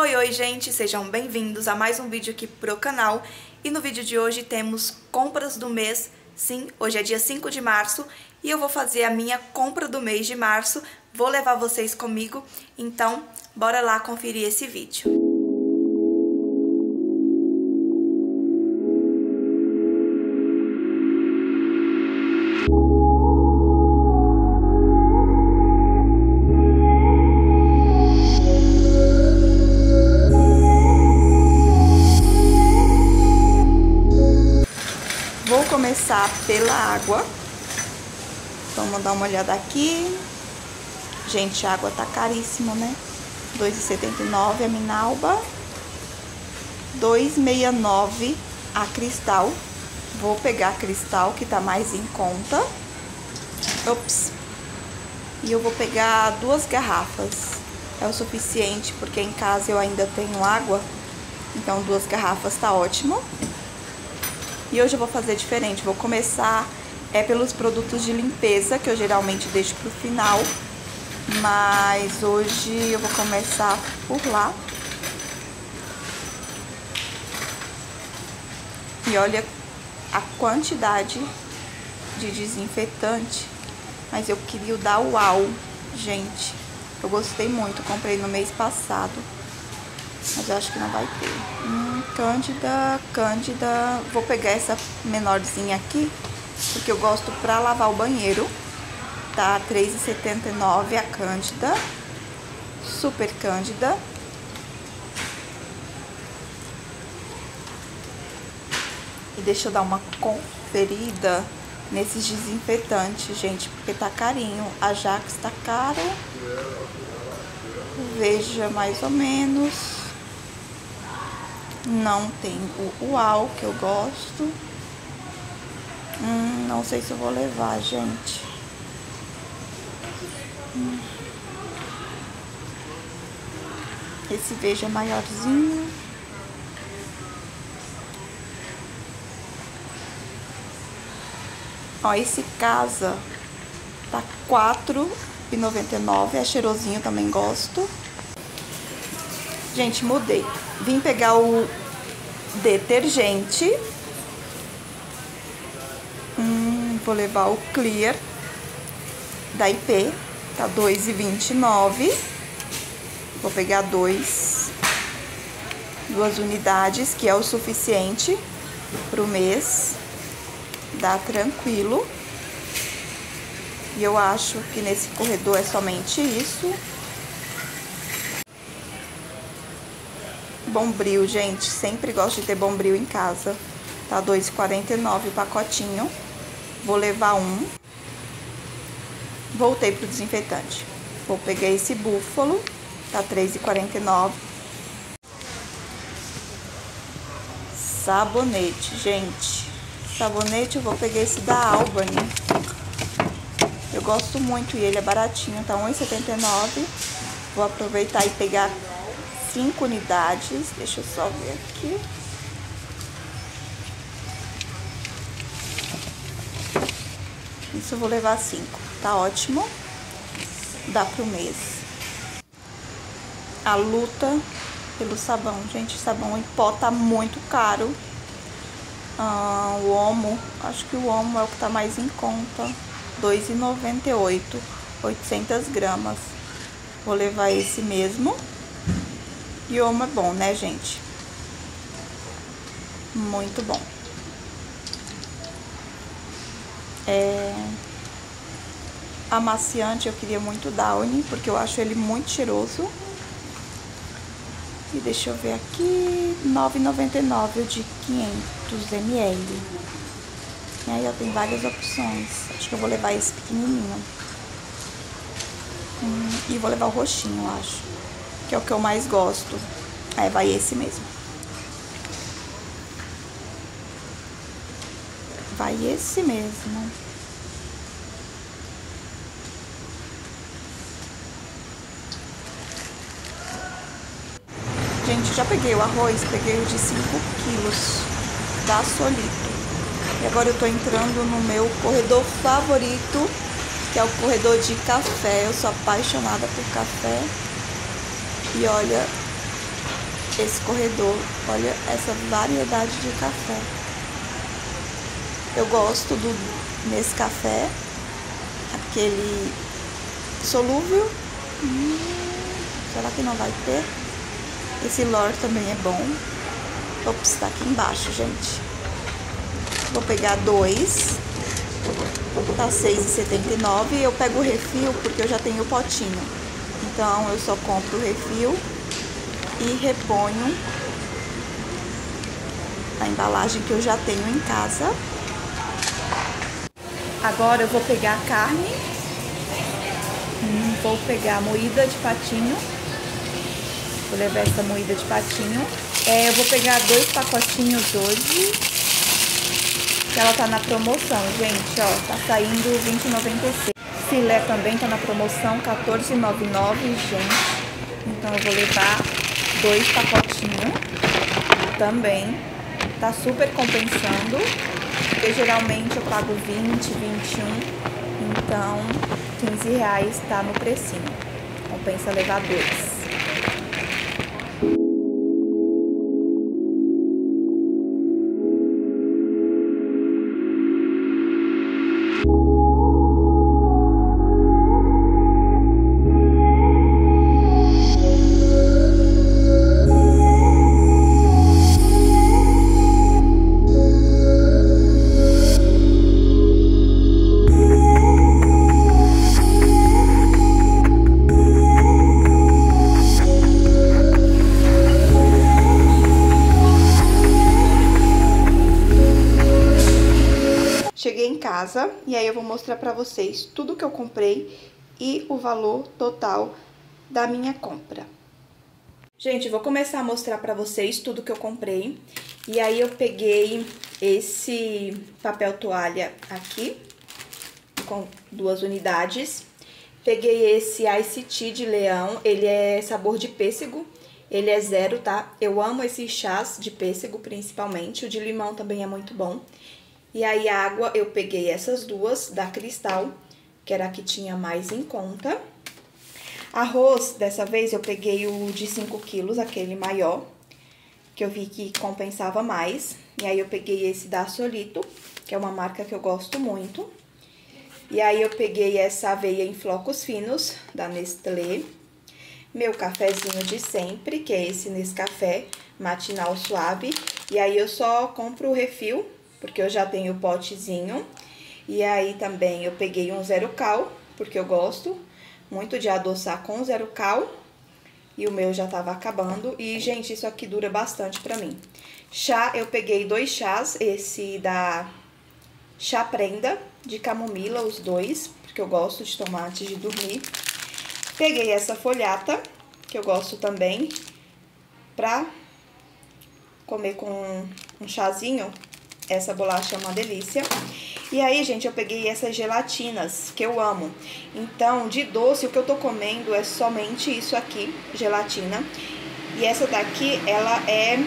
Oi, oi, gente! Sejam bem-vindos a mais um vídeo aqui pro canal. E no vídeo de hoje temos compras do mês. Sim, hoje é dia 5 de março e eu vou fazer a minha compra do mês de março. Vou levar vocês comigo, então bora lá conferir esse vídeo. começar pela água. Vamos dar uma olhada aqui. Gente, a água tá caríssima, né? R$ 2,79 a Minalba. R$ 2,69 a Cristal. Vou pegar a Cristal, que tá mais em conta. Ops. E eu vou pegar duas garrafas. É o suficiente, porque em casa eu ainda tenho água. Então, duas garrafas tá ótimo. E hoje eu vou fazer diferente, vou começar é pelos produtos de limpeza, que eu geralmente deixo pro final. Mas hoje eu vou começar por lá. E olha a quantidade de desinfetante. Mas eu queria o da UAU, gente. Eu gostei muito, comprei no mês passado. Mas eu acho que não vai ter. Hum, Cândida, Cândida. Vou pegar essa menorzinha aqui, porque eu gosto pra lavar o banheiro. Tá? R$3,79 a Cândida. Super Cândida. E deixa eu dar uma conferida nesses desinfetantes, gente, porque tá carinho. A Jax tá caro. Veja mais ou menos. Não tem o uau que eu gosto. Hum, não sei se eu vou levar, gente. Hum. Esse veja é maiorzinho. Ó, esse casa tá R$4,99. É cheirosinho, também gosto. Gente, mudei. Vim pegar o detergente. Hum, vou levar o Clear da IP, tá R$ 2,29. Vou pegar dois, duas unidades, que é o suficiente pro mês. Dá tranquilo. E eu acho que nesse corredor é somente isso. Bombril, gente. Sempre gosto de ter bombril em casa. Tá R$2,49 o pacotinho. Vou levar um. Voltei pro desinfetante. Vou pegar esse búfalo. Tá R$3,49. Sabonete, gente. Sabonete, eu vou pegar esse da Albany. Eu gosto muito e ele é baratinho, tá R$1,79. Vou aproveitar e pegar cinco unidades. Deixa eu só ver aqui. Isso eu vou levar cinco. Tá ótimo. Dá pro mês. A luta pelo sabão. Gente, sabão em pó tá muito caro. Ah, o Omo, acho que o Omo é o que tá mais em conta. R$ 2,98, 800 gramas. Vou levar esse mesmo. Omo é bom, né, gente? Muito bom. É... Amaciante eu queria muito Downy, porque eu acho ele muito cheiroso. E deixa eu ver aqui, R$ 9,99 de 500 ml. E aí, ó, tem várias opções. Acho que eu vou levar esse pequenininho. Hum, e vou levar o roxinho, eu acho que é o que eu mais gosto. Aí vai esse mesmo. Vai esse mesmo. Gente, já peguei o arroz, peguei o de 5 quilos da Solito. E agora eu tô entrando no meu corredor favorito, que é o corredor de café. Eu sou apaixonada por café. E olha, esse corredor. Olha essa variedade de café. Eu gosto do nesse café, aquele solúvel. Hum, será que não vai ter? Esse lore também é bom. Ops, tá aqui embaixo, gente. Vou pegar dois. Tá R$6,79. Eu pego o refil porque eu já tenho o potinho. Então, eu só compro o refil e reponho a embalagem que eu já tenho em casa. Agora eu vou pegar a carne. Hum, vou pegar a moída de patinho. Vou levar essa moída de patinho. É, eu vou pegar dois pacotinhos hoje. Que ela tá na promoção, gente, ó. Tá saindo R$20,96. Filé também tá na promoção, R$14,99, gente. Então eu vou levar dois pacotinhos também. Tá super compensando. Porque geralmente eu pago 20, 21. Então, 15 reais tá no precinho. Compensa levar dois. Casa e aí eu vou mostrar pra vocês tudo que eu comprei e o valor total da minha compra. Gente, vou começar a mostrar pra vocês tudo que eu comprei. E aí eu peguei esse papel toalha aqui, com duas unidades. Peguei esse Ice Tea de leão, ele é sabor de pêssego, ele é zero, tá? Eu amo esses chás de pêssego, principalmente, o de limão também é muito bom. E aí, água, eu peguei essas duas da Cristal, que era a que tinha mais em conta. Arroz, dessa vez, eu peguei o de 5 quilos, aquele maior, que eu vi que compensava mais. E aí, eu peguei esse da Solito, que é uma marca que eu gosto muito. E aí, eu peguei essa aveia em flocos finos, da Nestlé. Meu cafezinho de sempre, que é esse Nescafé Matinal Suave. E aí, eu só compro o refil porque eu já tenho o potezinho. E aí também eu peguei um zero cal, porque eu gosto muito de adoçar com zero cal. E o meu já tava acabando. E, gente, isso aqui dura bastante pra mim. Chá, eu peguei dois chás, esse da chá prenda, de camomila, os dois, porque eu gosto de tomar antes de dormir. Peguei essa folhata, que eu gosto também, pra comer com um chazinho essa bolacha é uma delícia. E aí, gente, eu peguei essas gelatinas, que eu amo. Então, de doce, o que eu tô comendo é somente isso aqui, gelatina. E essa daqui, ela é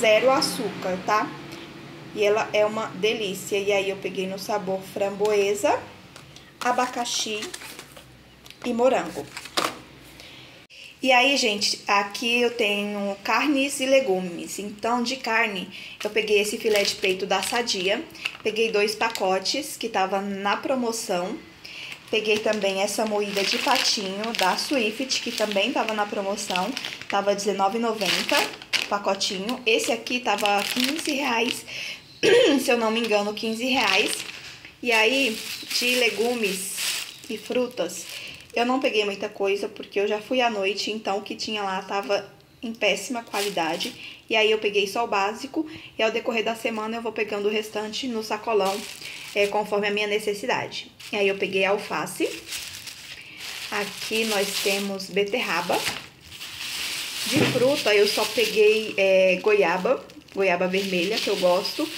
zero açúcar, tá? E ela é uma delícia. E aí, eu peguei no sabor framboesa, abacaxi e morango. E aí, gente, aqui eu tenho carnes e legumes. Então, de carne, eu peguei esse filé de peito da Sadia. Peguei dois pacotes, que tava na promoção. Peguei também essa moída de patinho da Swift, que também tava na promoção. Tava R$19,90 pacotinho. Esse aqui tava R$15,00, se eu não me engano, R$15,00. E aí, de legumes e frutas, eu não peguei muita coisa porque eu já fui à noite, então o que tinha lá tava em péssima qualidade. E aí eu peguei só o básico e ao decorrer da semana eu vou pegando o restante no sacolão, é, conforme a minha necessidade. E aí eu peguei alface. Aqui nós temos beterraba. De fruta eu só peguei é, goiaba, goiaba vermelha, que eu gosto.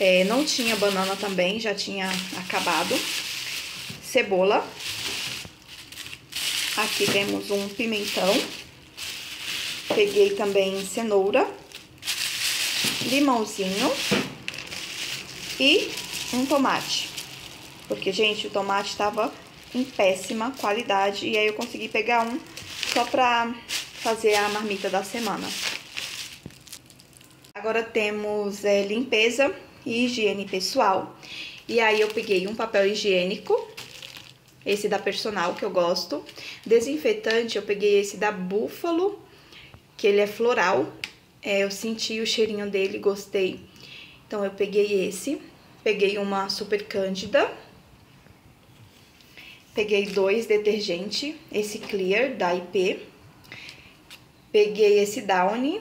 É, não tinha banana também, já tinha acabado. Cebola, Aqui temos um pimentão. Peguei também cenoura, limãozinho e um tomate. Porque, gente, o tomate tava em péssima qualidade e aí eu consegui pegar um só pra fazer a marmita da semana. Agora temos é, limpeza e higiene pessoal. E aí eu peguei um papel higiênico, esse da Personal que eu gosto. Desinfetante eu peguei esse da Búfalo, que ele é floral. É, eu senti o cheirinho dele, gostei. Então eu peguei esse. Peguei uma Super Cândida. Peguei dois detergente, esse Clear da IP. Peguei esse Downy,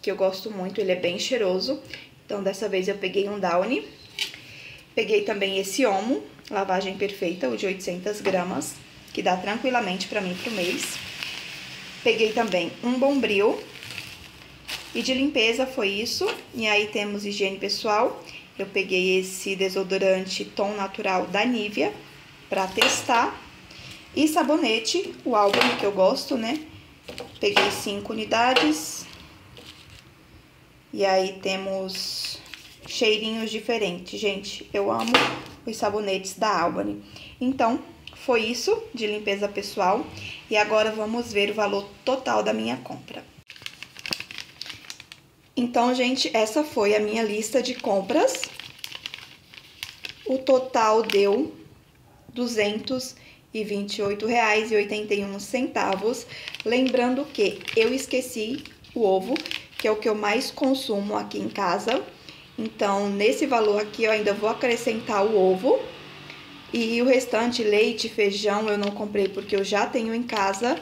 que eu gosto muito, ele é bem cheiroso. Então dessa vez eu peguei um Downy. Peguei também esse Omo, lavagem perfeita, o de 800 gramas, que dá tranquilamente pra mim pro mês. Peguei também um Bombril. E de limpeza foi isso. E aí temos higiene pessoal. Eu peguei esse desodorante Tom Natural da Nivea pra testar. E sabonete, o Albany que eu gosto, né? Peguei cinco unidades. E aí temos cheirinhos diferentes. Gente, eu amo os sabonetes da Albany. Então, foi isso de limpeza pessoal. E agora vamos ver o valor total da minha compra. Então, gente, essa foi a minha lista de compras. O total deu R$ 228,81. Lembrando que eu esqueci o ovo, que é o que eu mais consumo aqui em casa. Então, nesse valor aqui, eu ainda vou acrescentar o ovo. E o restante, leite, feijão, eu não comprei porque eu já tenho em casa.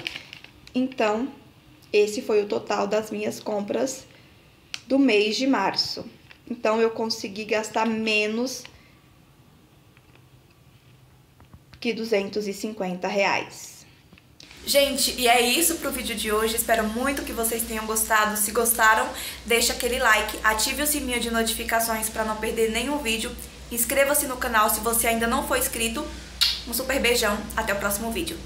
Então, esse foi o total das minhas compras do mês de março. Então, eu consegui gastar menos que 250 reais. Gente, e é isso pro vídeo de hoje. Espero muito que vocês tenham gostado. Se gostaram, deixa aquele like, ative o sininho de notificações para não perder nenhum vídeo. Inscreva-se no canal se você ainda não for inscrito. Um super beijão, até o próximo vídeo.